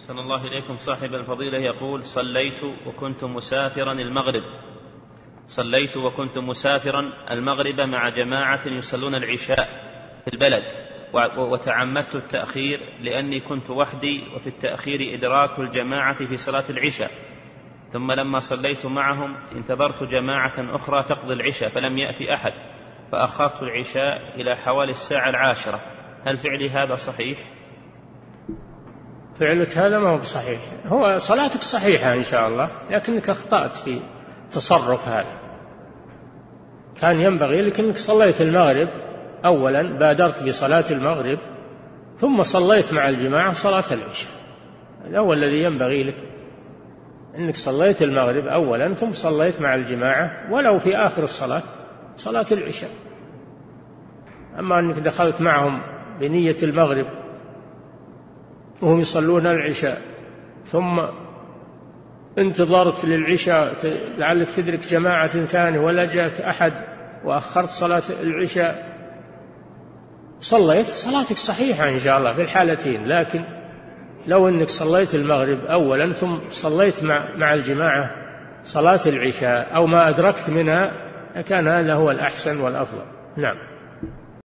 أحسن الله إليكم. صاحب الفضيلة يقول صليت وكنت مسافرا المغرب. صليت وكنت مسافرا المغرب مع جماعة يصلون العشاء في البلد وتعمدت التأخير لأني كنت وحدي وفي التأخير إدراك الجماعة في صلاة العشاء. ثم لما صليت معهم انتظرت جماعة أخرى تقضي العشاء فلم يأتي أحد فأخرت العشاء إلى حوالي الساعة العاشرة. هل فعلي هذا صحيح؟ فعلك هذا ما هو بصحيح. هو صلاتك صحيحة إن شاء الله لكنك أخطأت في تصرف هذا. كان ينبغي لك أنك صليت المغرب أولا بادرت بصلاة المغرب ثم صليت مع الجماعة صلاة العشاء. هذا هو الذي ينبغي لك. أنك صليت المغرب أولا ثم صليت مع الجماعة ولو في آخر الصلاة صلاة العشاء. أما أنك دخلت معهم بنية المغرب وهم يصلون العشاء. ثم انتظرت للعشاء لعلك تدرك جماعة ثانية ولا جاك أحد وأخرت صلاة العشاء. صليت؟ صلاتك صحيحة إن شاء الله في الحالتين لكن لو أنك صليت المغرب أولا ثم صليت مع, مع الجماعة صلاة العشاء أو ما أدركت منها كان هذا هو الأحسن والأفضل. نعم.